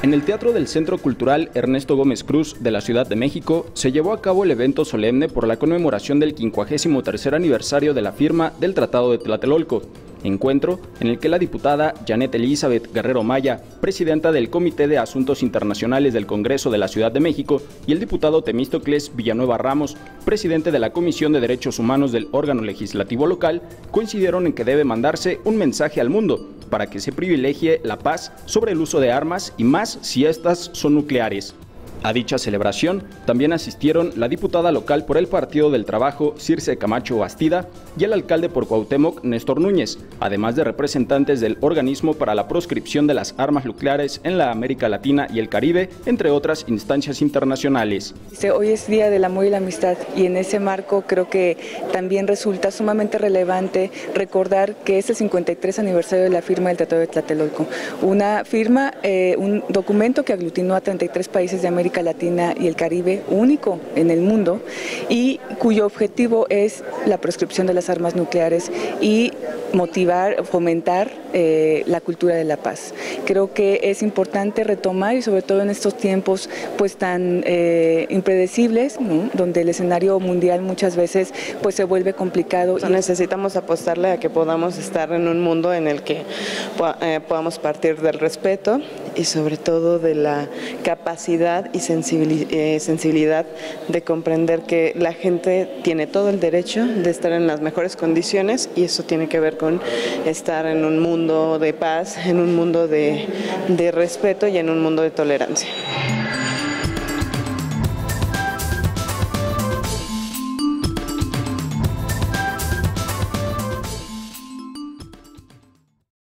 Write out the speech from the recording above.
En el Teatro del Centro Cultural Ernesto Gómez Cruz de la Ciudad de México se llevó a cabo el evento solemne por la conmemoración del 53 aniversario de la firma del Tratado de Tlatelolco, encuentro en el que la diputada Janet Elizabeth Guerrero Maya, presidenta del Comité de Asuntos Internacionales del Congreso de la Ciudad de México, y el diputado Temístocles Villanueva Ramos, presidente de la Comisión de Derechos Humanos del órgano legislativo local, coincidieron en que debe mandarse un mensaje al mundo para que se privilegie la paz sobre el uso de armas y más si estas son nucleares. A dicha celebración también asistieron la diputada local por el Partido del Trabajo, Circe Camacho Bastida, y el alcalde por Cuauhtémoc, Néstor Núñez, además de representantes del Organismo para la Proscripción de las Armas Nucleares en la América Latina y el Caribe, entre otras instancias internacionales. Hoy es Día del Amor y la Amistad y en ese marco creo que también resulta sumamente relevante recordar que es el 53 aniversario de la firma del Tratado de Tlatelolco, una firma, eh, un documento que aglutinó a 33 países de América Latina y el Caribe, único en el mundo, y cuyo objetivo es la proscripción de las armas nucleares y motivar, fomentar eh, la cultura de la paz. Creo que es importante retomar y sobre todo en estos tiempos pues tan eh, impredecibles, donde el escenario mundial muchas veces pues se vuelve complicado. necesitamos apostarle a que podamos estar en un mundo en el que eh, podamos partir del respeto y sobre todo de la capacidad y sensibilidad de comprender que la gente tiene todo el derecho de estar en las mejores condiciones y eso tiene que ver con estar en un mundo de paz, en un mundo de, de respeto y en un mundo de tolerancia.